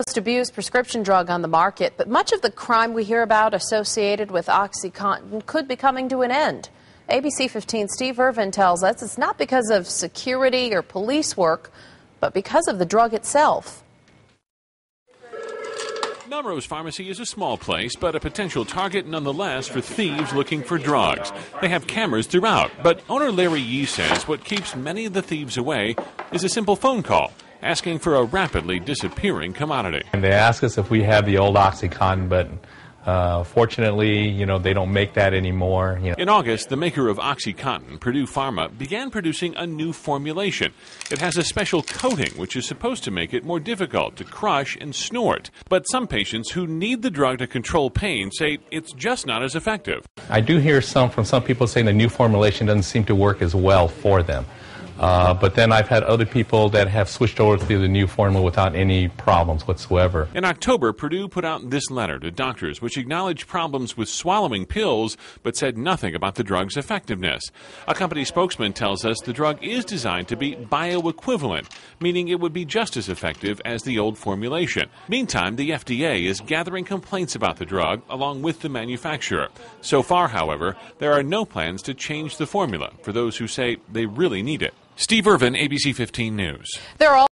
most abused prescription drug on the market, but much of the crime we hear about associated with OxyContin could be coming to an end. ABC 15 Steve Irvin tells us it's not because of security or police work, but because of the drug itself. Melrose Pharmacy is a small place, but a potential target nonetheless for thieves looking for drugs. They have cameras throughout, but owner Larry Yee says what keeps many of the thieves away is a simple phone call asking for a rapidly disappearing commodity. And they ask us if we have the old OxyContin, but uh, fortunately, you know, they don't make that anymore. You know. In August, the maker of OxyContin, Purdue Pharma, began producing a new formulation. It has a special coating which is supposed to make it more difficult to crush and snort. But some patients who need the drug to control pain say it's just not as effective. I do hear some from some people saying the new formulation doesn't seem to work as well for them. Uh, but then I've had other people that have switched over to the new formula without any problems whatsoever. In October, Purdue put out this letter to doctors which acknowledged problems with swallowing pills but said nothing about the drug's effectiveness. A company spokesman tells us the drug is designed to be bioequivalent, meaning it would be just as effective as the old formulation. Meantime, the FDA is gathering complaints about the drug along with the manufacturer. So far, however, there are no plans to change the formula for those who say they really need it. Steve Irvin, ABC 15 News. There are